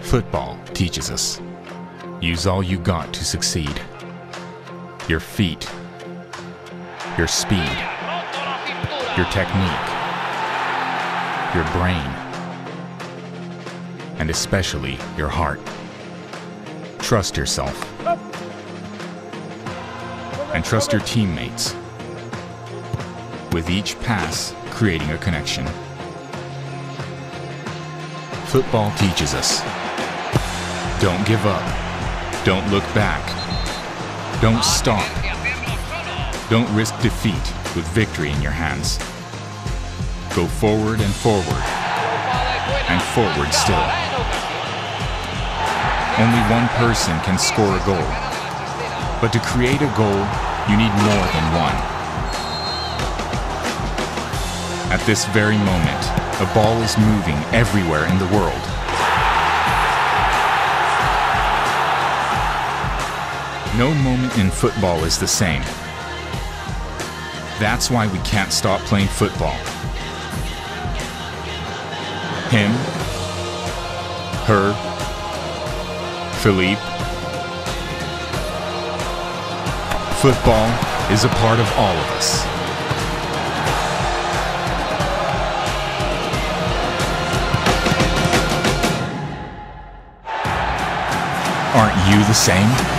Football teaches us. Use all you got to succeed. Your feet, your speed, your technique, your brain, and especially your heart. Trust yourself. And trust your teammates. With each pass, creating a connection. Football teaches us. Don't give up. Don't look back. Don't stop. Don't risk defeat with victory in your hands. Go forward and forward. And forward still. Only one person can score a goal. But to create a goal, you need more than one. At this very moment, a ball is moving everywhere in the world. No moment in football is the same. That's why we can't stop playing football. Him, her, Philippe. Football is a part of all of us. Aren't you the same?